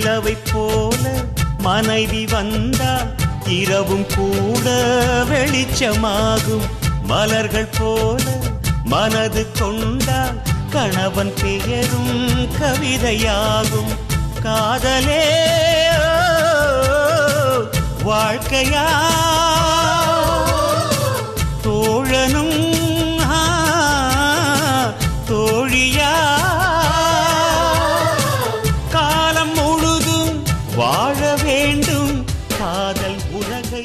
நிலவை போல மனைவி வந்தால் இரவும் கூட வெளிச்சமாகும். மலர்கள் போல மனது கொண்டால் கணவன் பெயரும் கவிதையாகும். காதலே வாழ்க்கையா? தோழனும் தோழியா? வாழ வேண்டும். காதல் உலகை